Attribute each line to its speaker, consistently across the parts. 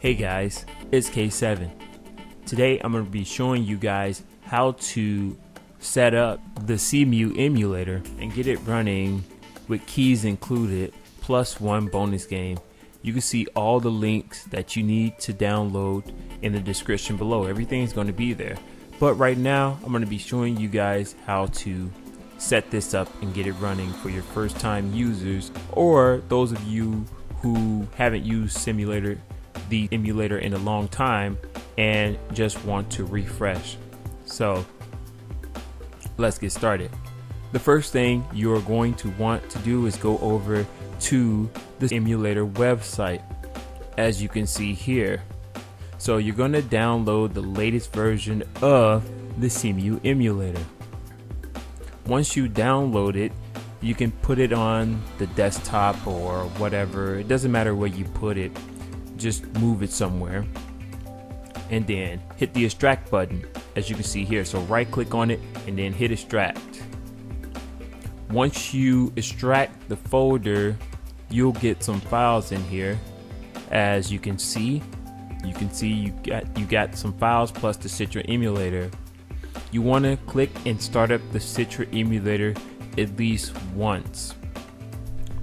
Speaker 1: Hey guys, it's K7. Today I'm going to be showing you guys how to set up the Cemu emulator and get it running with keys included plus one bonus game. You can see all the links that you need to download in the description below. Everything's going to be there. But right now I'm going to be showing you guys how to set this up and get it running for your first time users or those of you who haven't used simulator the emulator in a long time and just want to refresh. So let's get started. The first thing you're going to want to do is go over to the emulator website as you can see here. So you're going to download the latest version of the Cemu emulator. Once you download it, you can put it on the desktop or whatever. It doesn't matter where you put it just move it somewhere and then hit the extract button as you can see here. So right click on it and then hit extract. Once you extract the folder you'll get some files in here. As you can see you can see you got you got some files plus the Citra emulator. You want to click and start up the Citra emulator at least once.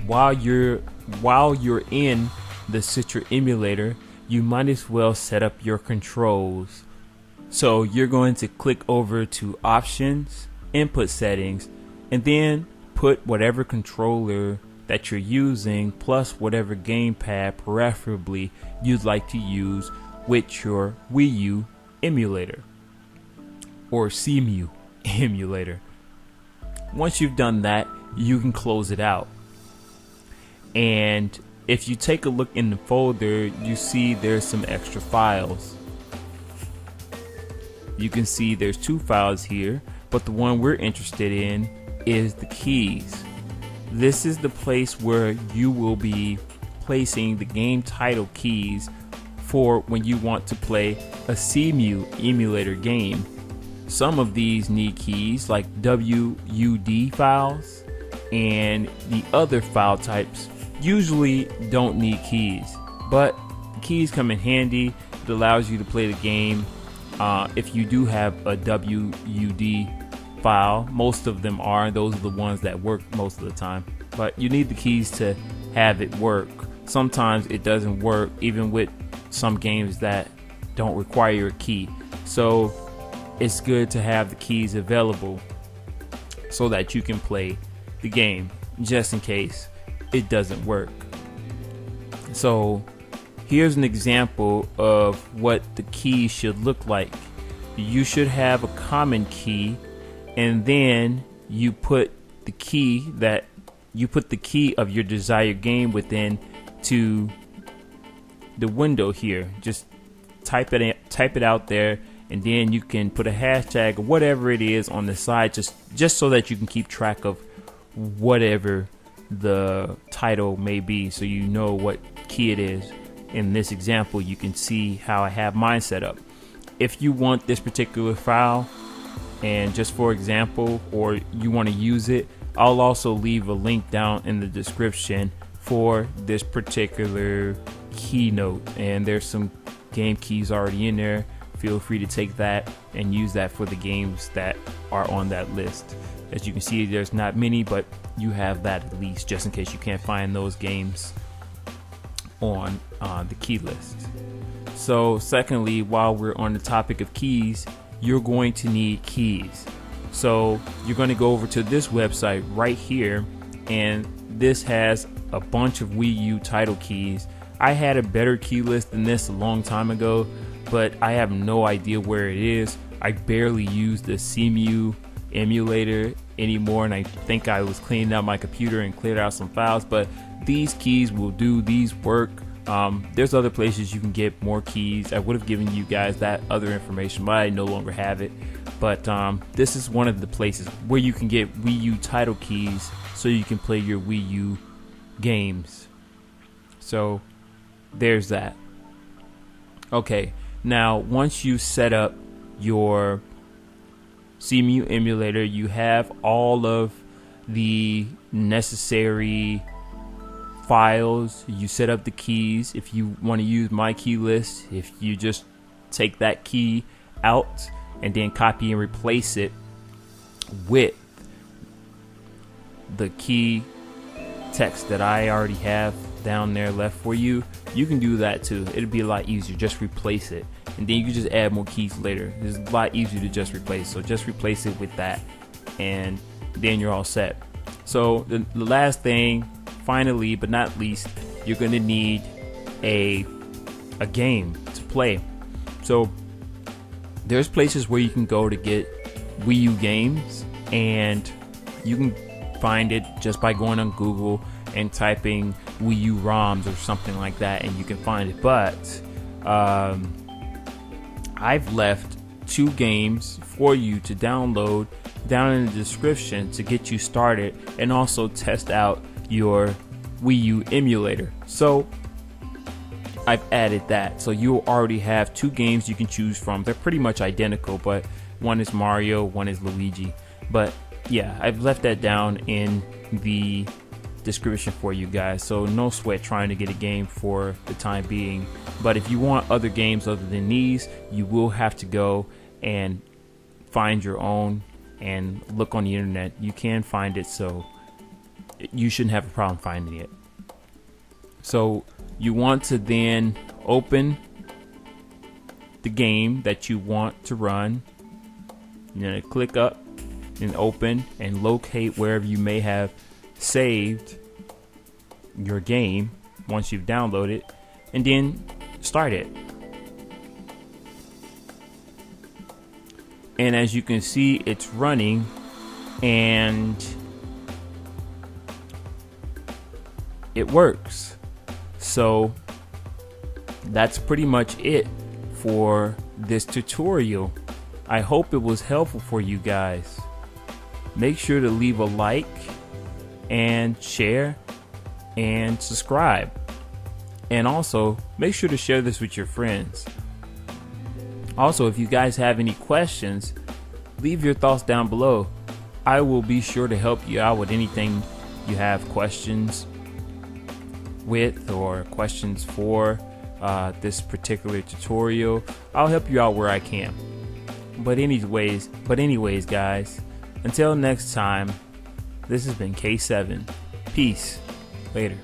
Speaker 1: While you're while you're in the Citra emulator, you might as well set up your controls. So you're going to click over to options, input settings, and then put whatever controller that you're using plus whatever gamepad preferably you'd like to use with your Wii U emulator or Cemu emulator. Once you've done that, you can close it out. And if you take a look in the folder, you see there's some extra files. You can see there's two files here, but the one we're interested in is the keys. This is the place where you will be placing the game title keys for when you want to play a Cemu emulator game. Some of these need keys like WUD files and the other file types usually don't need keys, but keys come in handy. It allows you to play the game. Uh, if you do have a WUD file, most of them are. Those are the ones that work most of the time. But you need the keys to have it work. Sometimes it doesn't work, even with some games that don't require a key. So it's good to have the keys available so that you can play the game just in case it doesn't work. So here's an example of what the key should look like. You should have a common key and then you put the key that you put the key of your desired game within to the window here. Just type it in, type it out there and then you can put a hashtag or whatever it is on the side just just so that you can keep track of whatever the title may be so you know what key it is. In this example, you can see how I have mine set up. If you want this particular file, and just for example, or you want to use it, I'll also leave a link down in the description for this particular keynote. And there's some game keys already in there. Feel free to take that and use that for the games that are on that list. As you can see, there's not many, but you have that at least just in case you can't find those games on uh, the key list. So, secondly, while we're on the topic of keys, you're going to need keys. So, you're going to go over to this website right here, and this has a bunch of Wii U title keys. I had a better key list than this a long time ago, but I have no idea where it is. I barely use the Cemu emulator anymore and I think I was cleaning out my computer and cleared out some files but these keys will do these work. Um, there's other places you can get more keys. I would have given you guys that other information but I no longer have it. But um, this is one of the places where you can get Wii U title keys so you can play your Wii U games. So there's that. Okay now once you set up your Cemu emulator, you have all of the necessary files, you set up the keys. If you want to use my key list, if you just take that key out and then copy and replace it with the key text that I already have down there left for you, you can do that too. It'll be a lot easier. Just replace it. And then you can just add more keys later. It's a lot easier to just replace. So just replace it with that. And then you're all set. So the, the last thing, finally but not least, you're gonna need a a game to play. So there's places where you can go to get Wii U games and you can find it just by going on Google and typing Wii U ROMs or something like that, and you can find it. But um, I've left two games for you to download down in the description to get you started and also test out your Wii U emulator. So I've added that. So you already have two games you can choose from. They're pretty much identical, but one is Mario, one is Luigi. But yeah, I've left that down in the description for you guys. So no sweat trying to get a game for the time being. But if you want other games other than these, you will have to go and find your own and look on the internet. You can find it, so you shouldn't have a problem finding it. So you want to then open the game that you want to run. You're going to click up and open and locate wherever you may have saved your game once you've downloaded and then start it. And as you can see, it's running and it works. So that's pretty much it for this tutorial. I hope it was helpful for you guys. Make sure to leave a like and share and subscribe. And also, make sure to share this with your friends. Also, if you guys have any questions, leave your thoughts down below. I will be sure to help you out with anything you have questions with or questions for uh, this particular tutorial. I'll help you out where I can. But anyways, but anyways, guys, until next time, this has been K7. Peace. Later.